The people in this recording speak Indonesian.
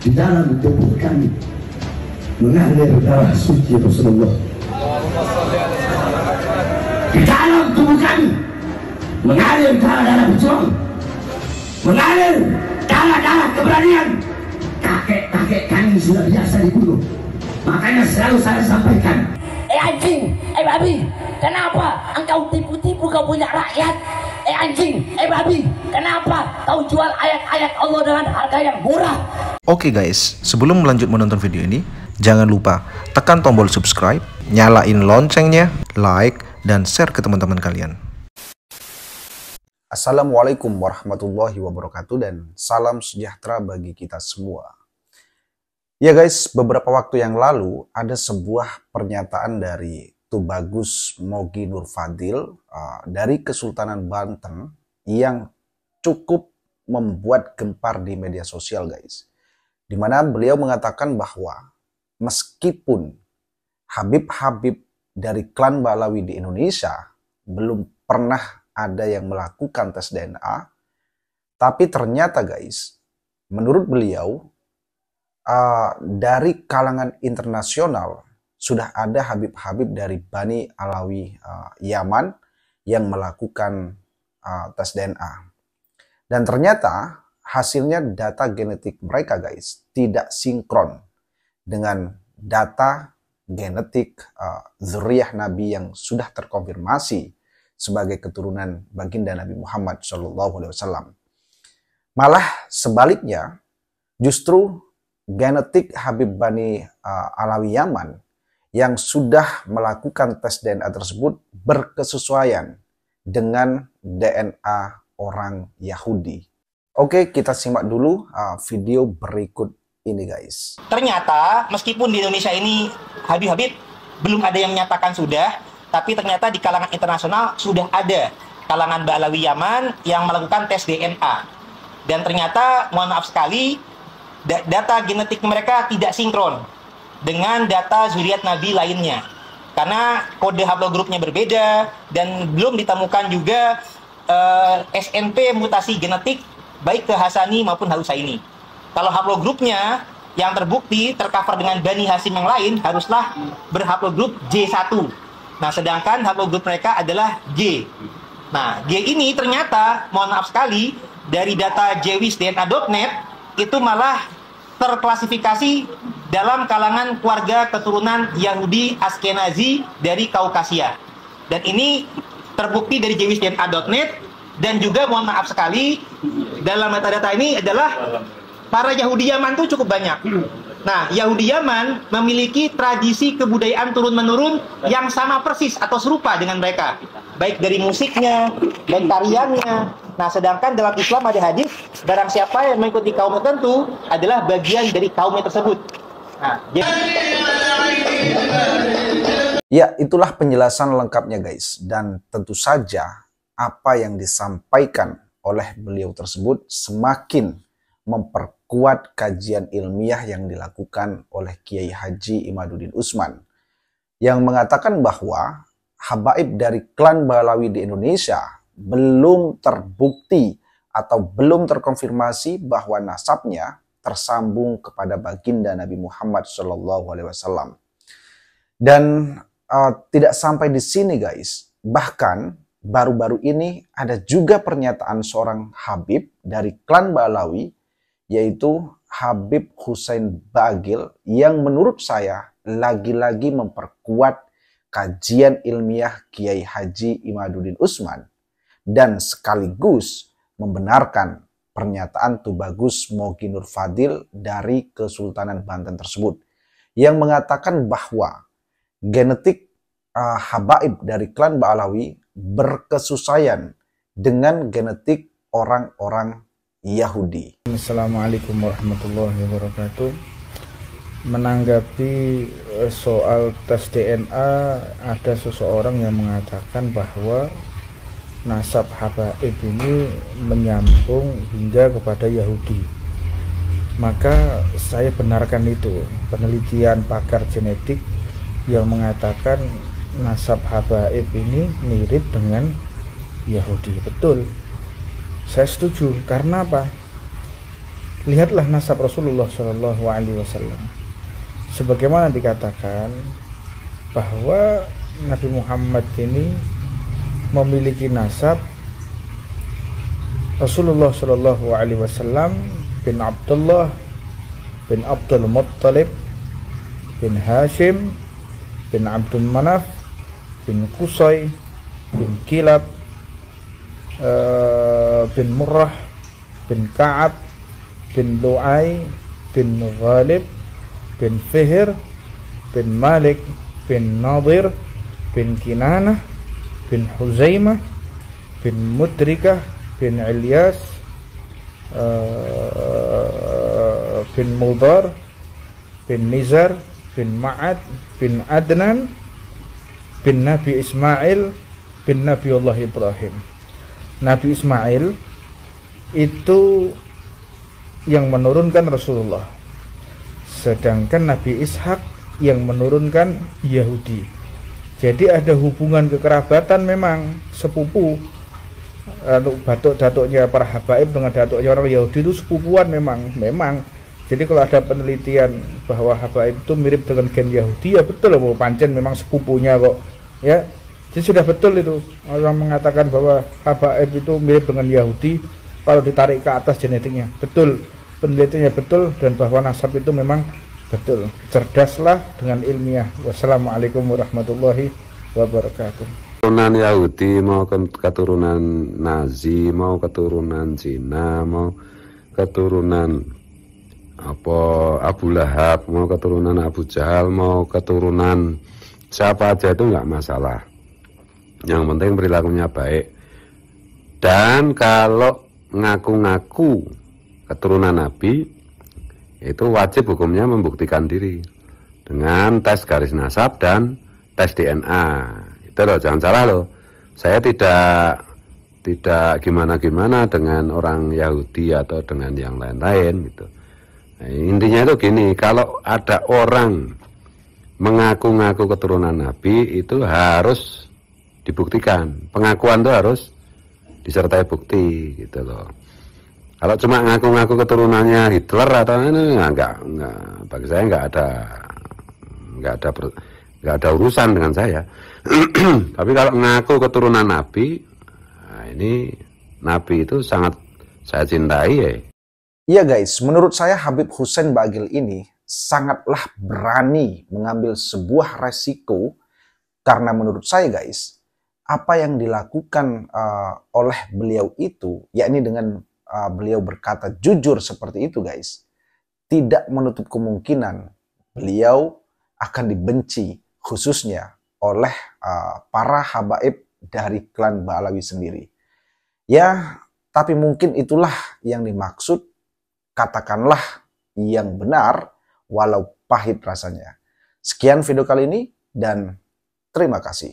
di dalam tubuh kami mengalir darah suci Rasulullah. Di dalam tubuh kami mengalir darah-darah berjuang mengalir darah-darah keberanian. Kakek-kakek kami sudah biasa dibunuh. Makanya selalu saya sampaikan. Eh anjing, eh babi, kenapa engkau tipu-tipu kau punya rakyat? Eh anjing, eh babi, kenapa kau jual ayat-ayat Allah dengan harga yang murah? Oke guys, sebelum melanjut menonton video ini, jangan lupa tekan tombol subscribe, nyalain loncengnya, like, dan share ke teman-teman kalian. Assalamualaikum warahmatullahi wabarakatuh dan salam sejahtera bagi kita semua. Ya guys, beberapa waktu yang lalu ada sebuah pernyataan dari Tubagus Mogi Nur Fadil uh, dari Kesultanan Banten yang cukup membuat gempar di media sosial guys. Di mana beliau mengatakan bahwa meskipun Habib-Habib dari klan Balawi di Indonesia belum pernah ada yang melakukan tes DNA, tapi ternyata guys, menurut beliau uh, dari kalangan internasional sudah ada Habib-Habib dari Bani Alawi uh, Yaman yang melakukan uh, tes DNA. Dan ternyata hasilnya data genetik mereka guys tidak sinkron dengan data genetik uh, zuriyah Nabi yang sudah terkonfirmasi sebagai keturunan baginda Nabi Muhammad SAW. Malah sebaliknya, justru genetik Habib Bani uh, Alawi Yaman yang sudah melakukan tes DNA tersebut berkesesuaian dengan DNA orang Yahudi. Oke, kita simak dulu uh, video berikut ini guys. Ternyata meskipun di Indonesia ini Habib-Habib belum ada yang menyatakan sudah, tapi ternyata di kalangan internasional sudah ada kalangan Balawi Yaman yang melakukan tes DNA. Dan ternyata mohon maaf sekali data genetik mereka tidak sinkron dengan data zuriat Nabi lainnya. Karena kode haplogrupnya berbeda dan belum ditemukan juga uh, SNP mutasi genetik baik ke Hasani maupun Husaini. Kalau haplogrupnya yang terbukti tercover dengan Bani Hasim yang lain haruslah berhaplogrup J1. Nah, sedangkan haplogrup mereka adalah J. Nah, J ini ternyata mohon maaf sekali dari data jwisdna.net itu malah terklasifikasi dalam kalangan keluarga keturunan Yahudi Askenazi dari Kaukasia. Dan ini terbukti dari jwisdna.net dan juga mohon maaf sekali dalam metadata ini adalah para Yahudi Yaman itu cukup banyak. Nah, Yahudi Yaman memiliki tradisi kebudayaan turun-menurun yang sama persis atau serupa dengan mereka. Baik dari musiknya, dan tariannya, Nah, sedangkan dalam Islam ada hadis, barang siapa yang mengikuti kaum tertentu adalah bagian dari kaumnya tersebut. Nah, jadi... Ya, itulah penjelasan lengkapnya guys. Dan tentu saja apa yang disampaikan oleh beliau tersebut semakin memperkuat kajian ilmiah yang dilakukan oleh Kiai Haji Imaduddin Usman yang mengatakan bahwa habaib dari klan Balawi di Indonesia belum terbukti atau belum terkonfirmasi bahwa nasabnya tersambung kepada baginda Nabi Muhammad SAW. Dan uh, tidak sampai di sini guys, bahkan baru-baru ini ada juga pernyataan seorang Habib dari klan Balawi, yaitu Habib Hussein Bagil yang menurut saya lagi-lagi memperkuat kajian ilmiah Kiai Haji Imaduddin Usman dan sekaligus membenarkan pernyataan Tubagus Mogi Nur Fadil dari Kesultanan Banten tersebut yang mengatakan bahwa genetik uh, habaib dari klan Ba'alawi berkesusayan dengan genetik orang-orang Yahudi. Assalamualaikum warahmatullahi wabarakatuh. Menanggapi eh, soal tes DNA, ada seseorang yang mengatakan bahwa nasab habaib ini menyambung hingga kepada Yahudi maka saya benarkan itu penelitian pakar genetik yang mengatakan nasab habaib ini mirip dengan Yahudi betul. Saya setuju karena apa? Lihatlah nasab Rasulullah Shallallahu Alaihi Wasallam. Sebagaimana dikatakan bahwa Nabi Muhammad ini memiliki nasab Rasulullah Shallallahu Alaihi Wasallam bin Abdullah bin Abdul Muttalib bin Hashim bin Abdul Manaf bin Qusay bin Kilab uh, bin Murrah bin Ka'ab bin Lu'ay bin Ghalib bin Fihir bin Malik bin Nadir bin Kinanah bin Huzaimah bin Mudrikah bin Ilyas uh, bin Mudar bin Nizar bin Ma'ad bin Adnan bin Nabi Ismail bin Nabi Allah Ibrahim. Nabi Ismail itu yang menurunkan Rasulullah. Sedangkan Nabi Ishak yang menurunkan Yahudi. Jadi ada hubungan kekerabatan memang sepupu. Untuk batuk datuknya para habaib dengan datuknya orang Yahudi itu sepupuan memang memang jadi kalau ada penelitian bahwa habaib itu mirip dengan gen Yahudi ya betul loh pancen memang sepupunya kok ya. Jadi sudah betul itu orang mengatakan bahwa habaib itu mirip dengan Yahudi kalau ditarik ke atas genetiknya. Betul penelitiannya betul dan bahwa nasab itu memang betul. Cerdaslah dengan ilmiah. Wassalamualaikum warahmatullahi wabarakatuh. Keturunan Yahudi mau keturunan Nazi mau keturunan Cina mau keturunan apa Abu Lahab mau keturunan Abu Jahal mau keturunan siapa aja itu nggak masalah. Yang penting perilakunya baik. Dan kalau ngaku-ngaku keturunan Nabi itu wajib hukumnya membuktikan diri dengan tes garis nasab dan tes DNA itu loh jangan salah loh. Saya tidak tidak gimana-gimana dengan orang Yahudi atau dengan yang lain-lain gitu intinya itu gini kalau ada orang mengaku-ngaku keturunan Nabi itu harus dibuktikan. Pengakuan itu harus disertai bukti gitu loh. Kalau cuma ngaku-ngaku keturunannya Hitler atau ini enggak, enggak bagi saya enggak ada enggak ada enggak ada urusan dengan saya. Tapi kalau ngaku keturunan Nabi, nah ini Nabi itu sangat saya cintai ya. Iya guys, menurut saya Habib Hussein Bagil ini sangatlah berani mengambil sebuah resiko karena menurut saya guys, apa yang dilakukan uh, oleh beliau itu, yakni dengan uh, beliau berkata jujur seperti itu guys, tidak menutup kemungkinan beliau akan dibenci khususnya oleh uh, para habaib dari klan Balawi sendiri. Ya, tapi mungkin itulah yang dimaksud katakanlah yang benar walau pahit rasanya. Sekian video kali ini dan terima kasih.